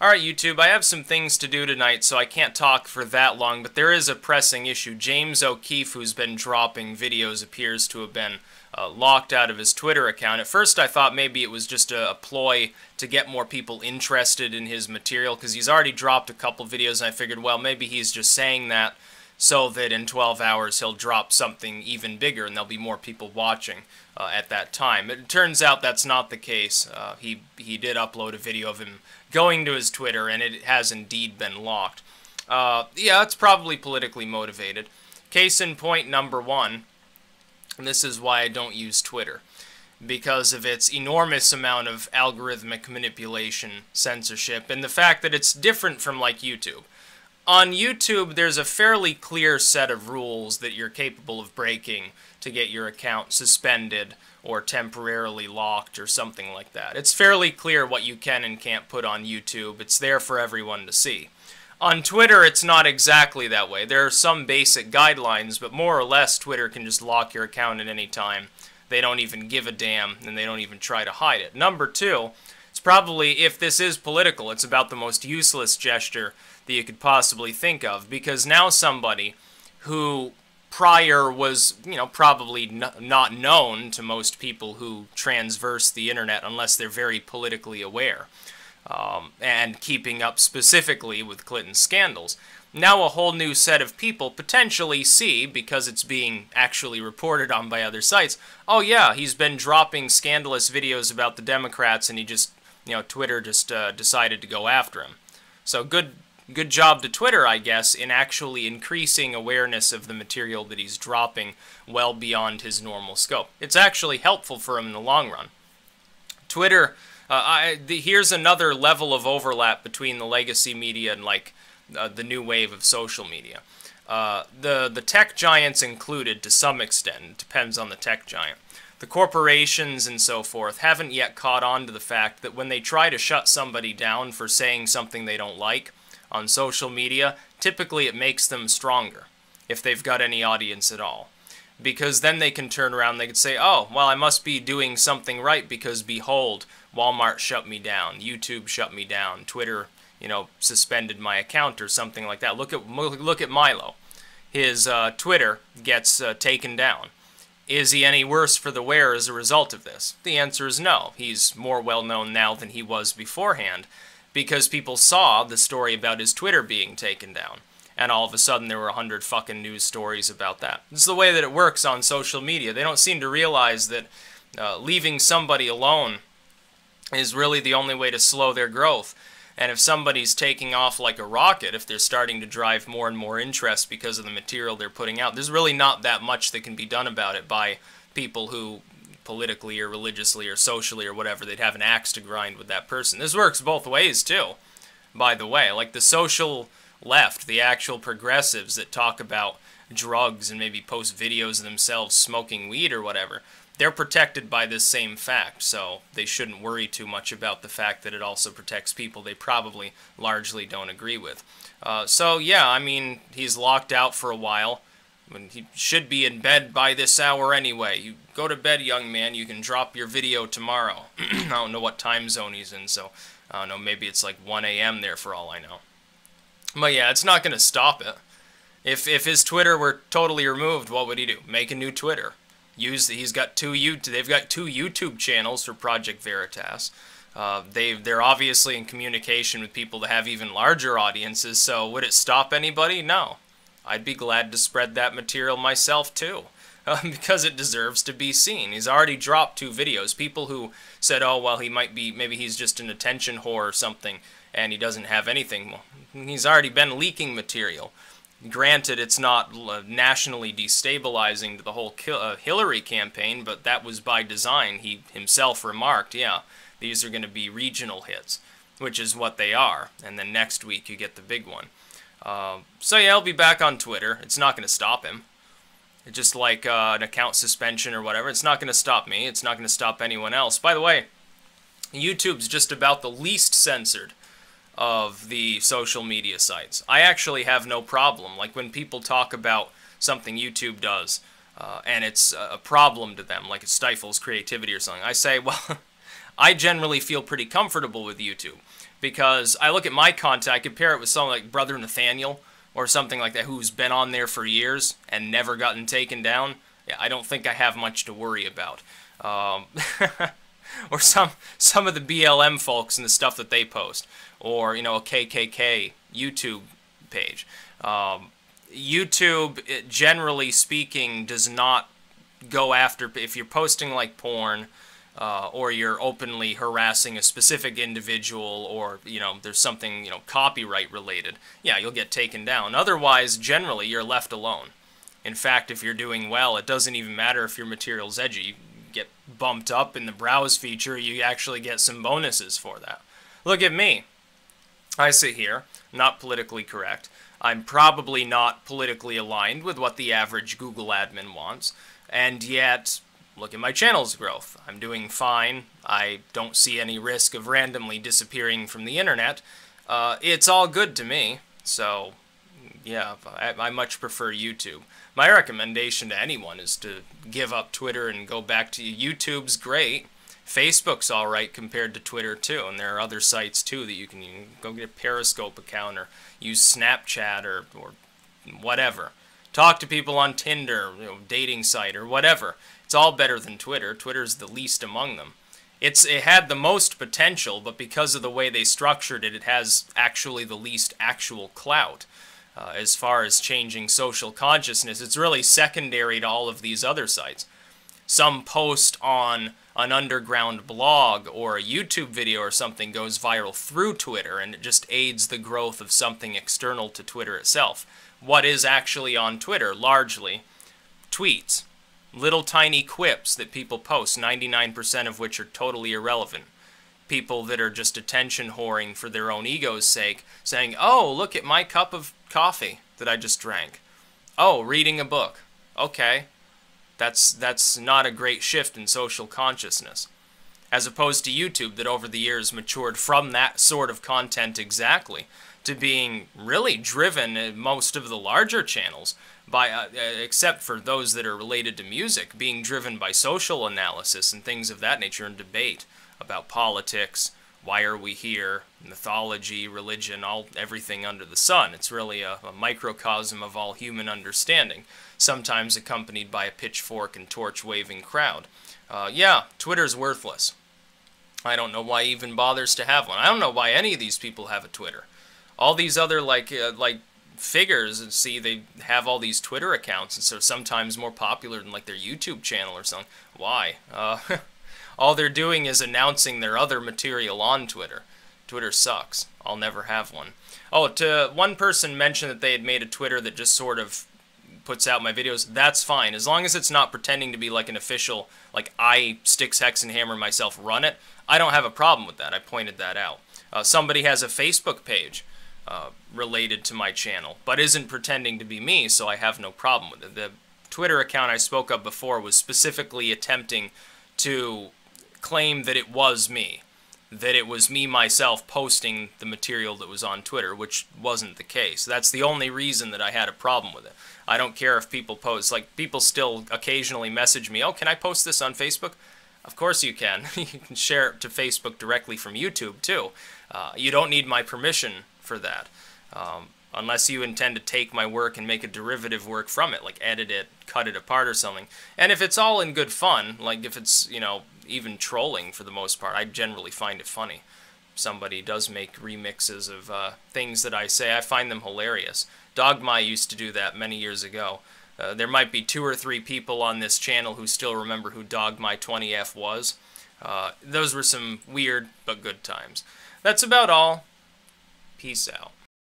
Alright, YouTube, I have some things to do tonight, so I can't talk for that long, but there is a pressing issue. James O'Keefe, who's been dropping videos, appears to have been uh, locked out of his Twitter account. At first, I thought maybe it was just a, a ploy to get more people interested in his material, because he's already dropped a couple videos, and I figured, well, maybe he's just saying that so that in 12 hours he'll drop something even bigger and there'll be more people watching uh, at that time. It turns out that's not the case. Uh, he, he did upload a video of him going to his Twitter and it has indeed been locked. Uh, yeah, it's probably politically motivated. Case in point number one, and this is why I don't use Twitter because of its enormous amount of algorithmic manipulation, censorship, and the fact that it's different from like YouTube on YouTube, there's a fairly clear set of rules that you're capable of breaking to get your account suspended or temporarily locked or something like that. It's fairly clear what you can and can't put on YouTube. It's there for everyone to see. On Twitter, it's not exactly that way. There are some basic guidelines, but more or less, Twitter can just lock your account at any time. They don't even give a damn, and they don't even try to hide it. Number two, it's probably, if this is political, it's about the most useless gesture that you could possibly think of because now somebody who prior was, you know, probably not known to most people who transverse the internet unless they're very politically aware um, and keeping up specifically with Clinton's scandals. Now a whole new set of people potentially see, because it's being actually reported on by other sites, oh yeah, he's been dropping scandalous videos about the Democrats and he just, you know, Twitter just uh, decided to go after him. So good good job to Twitter, I guess, in actually increasing awareness of the material that he's dropping well beyond his normal scope. It's actually helpful for him in the long run. Twitter, uh, I, the, here's another level of overlap between the legacy media and like uh, the new wave of social media. Uh, the the tech giants included to some extent. Depends on the tech giant. The corporations and so forth haven't yet caught on to the fact that when they try to shut somebody down for saying something they don't like, on social media, typically it makes them stronger if they've got any audience at all. Because then they can turn around, they could say, oh, well, I must be doing something right because behold, Walmart shut me down, YouTube shut me down, Twitter, you know, suspended my account or something like that. Look at look at Milo. His uh, Twitter gets uh, taken down. Is he any worse for the wear as a result of this? The answer is no. He's more well known now than he was beforehand because people saw the story about his Twitter being taken down. And all of a sudden, there were a hundred fucking news stories about that. It's the way that it works on social media. They don't seem to realize that uh, leaving somebody alone is really the only way to slow their growth. And if somebody's taking off like a rocket, if they're starting to drive more and more interest because of the material they're putting out, there's really not that much that can be done about it by people who politically or religiously or socially or whatever, they'd have an axe to grind with that person. This works both ways too, by the way. Like the social left, the actual progressives that talk about drugs and maybe post videos of themselves smoking weed or whatever, they're protected by this same fact, so they shouldn't worry too much about the fact that it also protects people they probably largely don't agree with. Uh, so, yeah, I mean, he's locked out for a while. When he should be in bed by this hour anyway. You go to bed, young man. You can drop your video tomorrow. I don't know what time zone he's in, so I don't know. Maybe it's like 1 a.m. there for all I know. But yeah, it's not going to stop it. If if his Twitter were totally removed, what would he do? Make a new Twitter. Use he's got two YouTube. They've got two YouTube channels for Project Veritas. Uh, they they're obviously in communication with people that have even larger audiences. So would it stop anybody? No. I'd be glad to spread that material myself too. Uh, because it deserves to be seen. He's already dropped two videos. People who said, oh, well, he might be, maybe he's just an attention whore or something, and he doesn't have anything. Well, he's already been leaking material. Granted, it's not nationally destabilizing to the whole uh, Hillary campaign, but that was by design. He himself remarked, yeah, these are going to be regional hits, which is what they are. And then next week you get the big one. Uh, so yeah, I'll be back on Twitter. It's not going to stop him. It's just like uh, an account suspension or whatever. It's not going to stop me. It's not going to stop anyone else. By the way, YouTube's just about the least censored of the social media sites. I actually have no problem. Like when people talk about something YouTube does, uh, and it's a problem to them, like it stifles creativity or something, I say, well, I generally feel pretty comfortable with YouTube because I look at my content, I compare it with someone like Brother Nathaniel or something like that who's been on there for years and never gotten taken down. Yeah, I don't think I have much to worry about. Um, or some some of the BLM folks and the stuff that they post, or you know a KKK YouTube page. Um, YouTube, generally speaking, does not go after if you're posting like porn. Uh, or you're openly harassing a specific individual, or you know there's something you know copyright related, yeah, you'll get taken down. Otherwise, generally, you're left alone. In fact, if you're doing well, it doesn't even matter if your material's edgy get bumped up in the browse feature, you actually get some bonuses for that. Look at me. I sit here, not politically correct. I'm probably not politically aligned with what the average Google admin wants, and yet, look at my channel's growth. I'm doing fine. I don't see any risk of randomly disappearing from the internet. Uh, it's all good to me, so yeah, I, I much prefer YouTube my recommendation to anyone is to give up Twitter and go back to YouTube's great. Facebook's all right compared to Twitter too, and there are other sites too that you can, you can go get a Periscope account or use Snapchat or or whatever. Talk to people on Tinder, you know, dating site or whatever. It's all better than Twitter. Twitter's the least among them. It's it had the most potential, but because of the way they structured it, it has actually the least actual clout uh, as far as changing social consciousness. It's really secondary to all of these other sites. Some post on an underground blog or a YouTube video or something goes viral through Twitter and it just aids the growth of something external to Twitter itself. What is actually on Twitter, largely, tweets. Little tiny quips that people post, 99% of which are totally irrelevant people that are just attention whoring for their own ego's sake, saying, "Oh, look at my cup of coffee that I just drank. Oh, reading a book. Okay. That's that's not a great shift in social consciousness. As opposed to YouTube that over the years matured from that sort of content exactly to being really driven most of the larger channels by uh, uh except for those that are related to music being driven by social analysis and things of that nature and debate about politics why are we here, mythology, religion, all everything under the sun. It's really a, a microcosm of all human understanding, sometimes accompanied by a pitchfork and torch waving crowd. Uh, yeah, Twitter's worthless. I don't know why even bothers to have one. I don't know why any of these people have a Twitter. All these other like uh, like figures and see they have all these Twitter accounts and so sometimes more popular than like their YouTube channel or something. Why? Uh, All they're doing is announcing their other material on Twitter. Twitter sucks. I'll never have one. Oh, to one person mentioned that they had made a Twitter that just sort of puts out my videos. That's fine as long as it's not pretending to be like an official, like I Styxhexenhammer myself run it. I don't have a problem with that. I pointed that out. Uh, somebody has a Facebook page uh, related to my channel, but isn't pretending to be me, so I have no problem with it. The Twitter account I spoke of before was specifically attempting to claim that it was me, that it was me myself posting the material that was on Twitter, which wasn't the case. That's the only reason that I had a problem with it. I don't care if people post, like, people still occasionally message me, oh, can I post this on Facebook? Of course you can. you can share it to Facebook directly from YouTube, too. Uh, you don't need my permission for that. Um, unless you intend to take my work and make a derivative work from it, like edit it, cut it apart or something. And if it's all in good fun, like if it's, you know, even trolling for the most part. I generally find it funny. Somebody does make remixes of uh, things that I say. I find them hilarious. Dogma used to do that many years ago. Uh, there might be two or three people on this channel who still remember who Dogma 20F was. Uh, those were some weird but good times. That's about all. Peace out.